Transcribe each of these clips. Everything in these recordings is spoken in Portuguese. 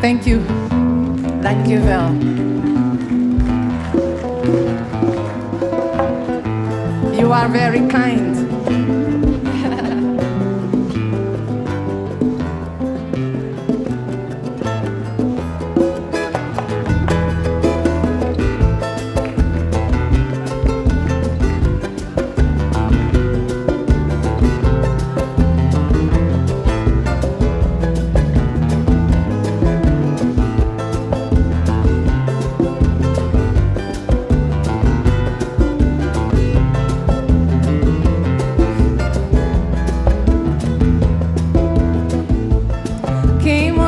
Thank you. Dankjewel. You are very kind.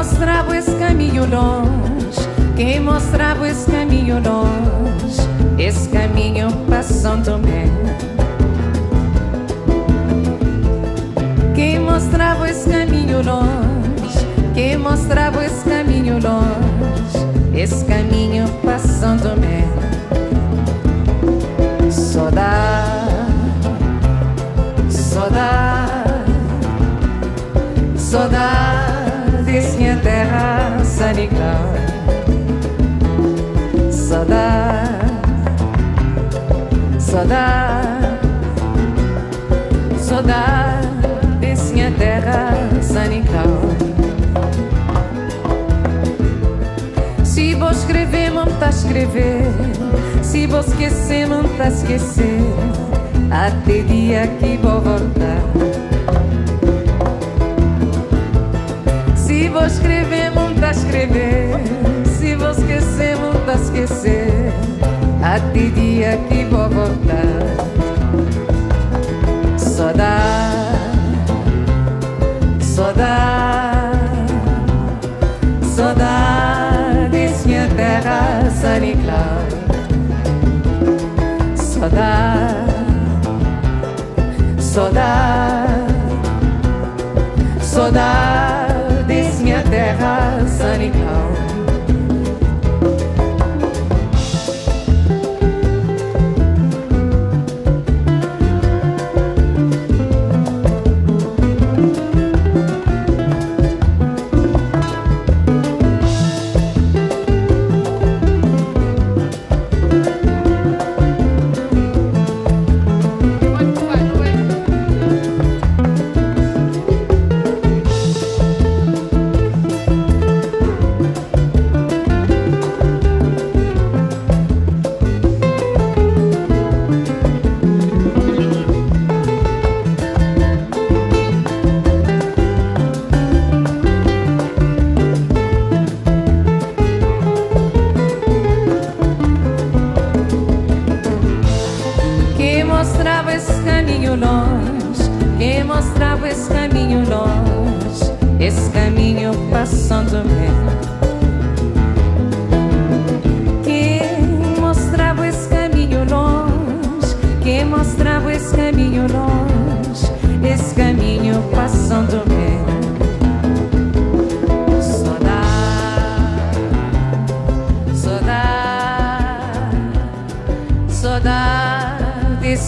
Mostrava esse caminho longe, quem mostrava esse caminho longe, esse caminho para São. Quem mostrava esse caminho longe, quem mostrava esse caminho longe, esse caminho para São Tomé. Saudade, saudade, saudade, terra sanical. Saudade, saudade, saudade, minha terra sanical. Se vou escrever, não tá escrever. Se vou esquecer, não tá esquecer. Até dia que vou voltar. Vou escrever, tá escrever. Se vou esquecer, tá esquecer. Até dia que vou voltar.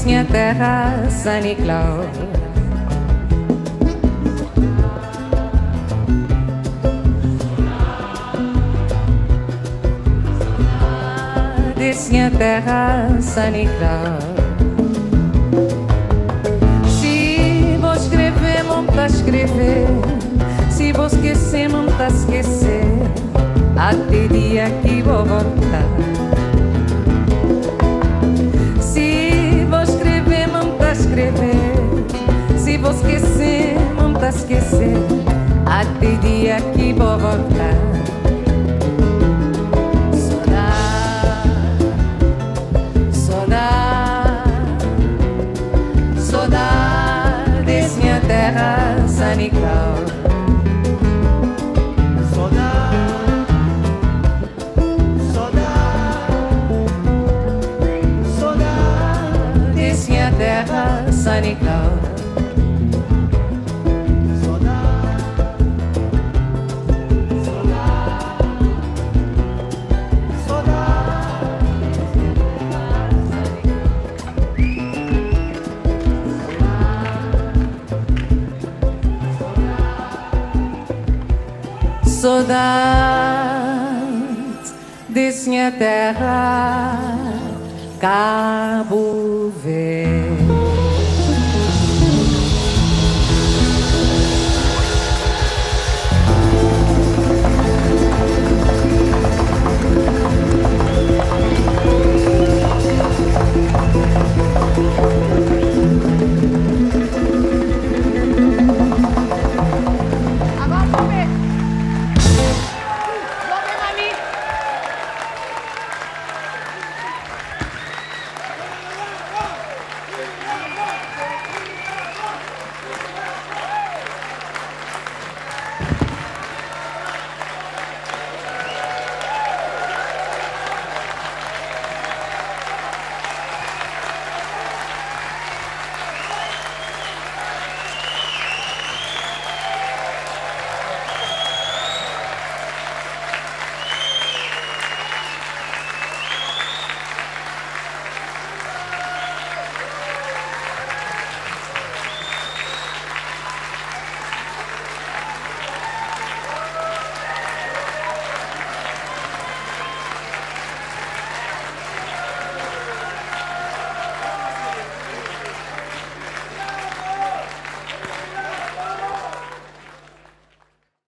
Minha terra. Saudades, minha terra, Saniclau. Tá escrever. Se vou esquecer, não tá esquecer. Até dia que vou voltar. Se vou escrever, não tá escrever. Se vou esquecer, não tá esquecer. Até dia que vou voltar. sunny cloud. saudade disse minha terra Cabo Verde.